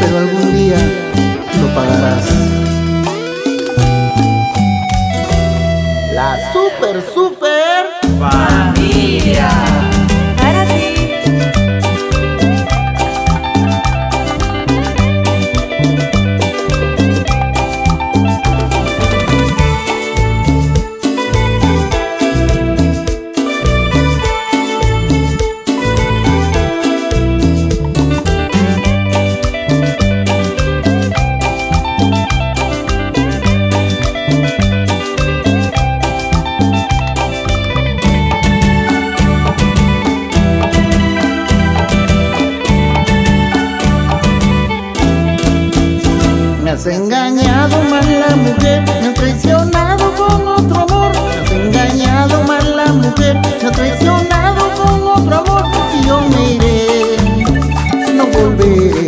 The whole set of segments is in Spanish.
pero algún día lo pagarás. La super, super familia. Has engañado mal la mujer, me has traicionado con otro amor. Me has engañado mal la mujer, me has traicionado con otro amor. Y yo me iré, no volveré.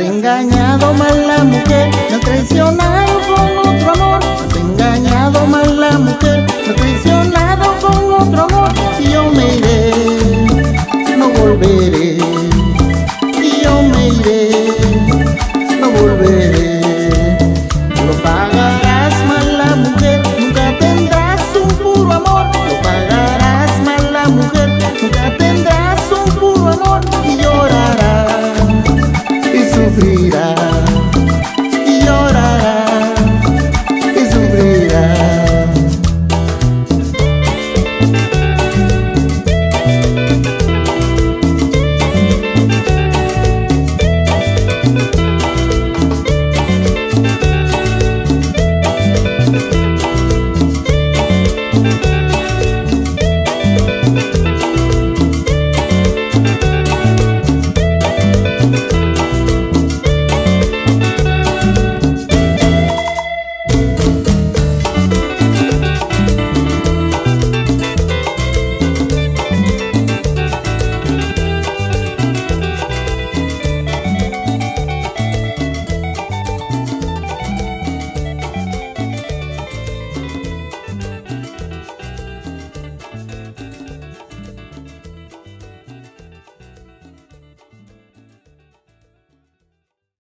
engañado mal